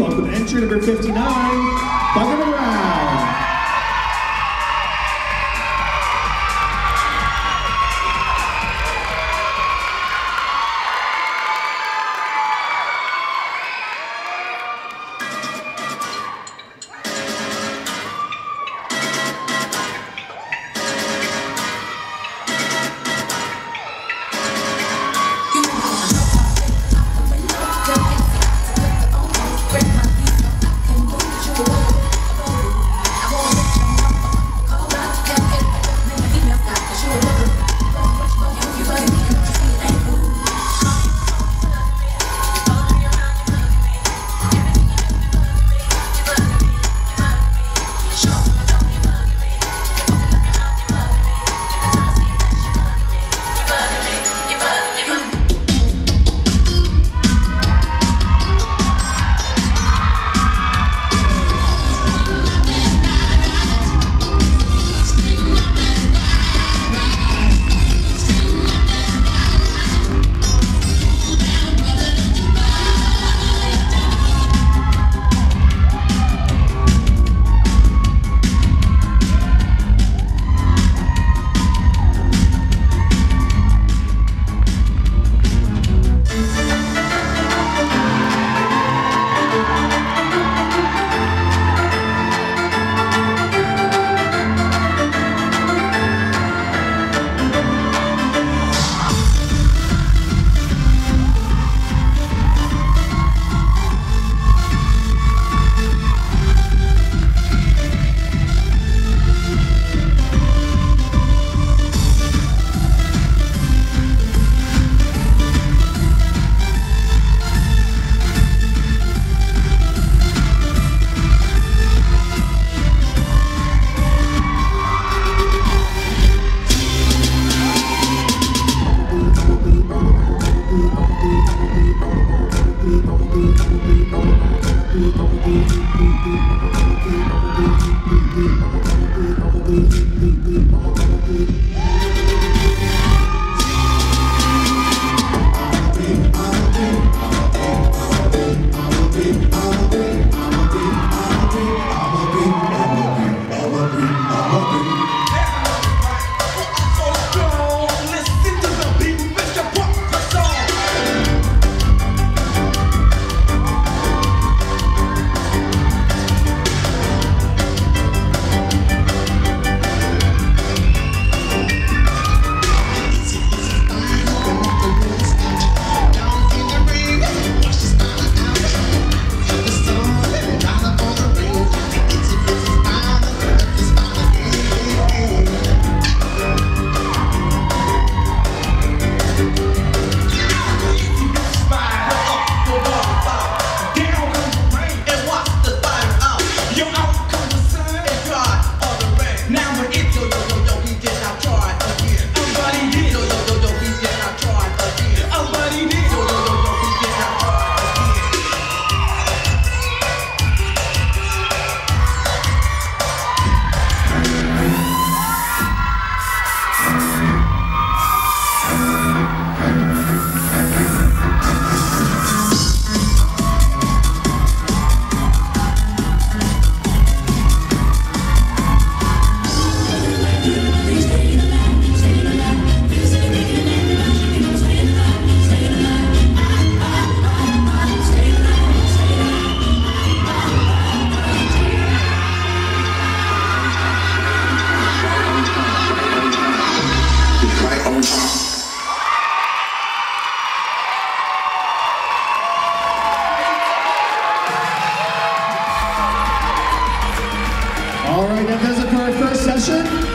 welcome entry number 59, Thank you. All right, that does it for our first session.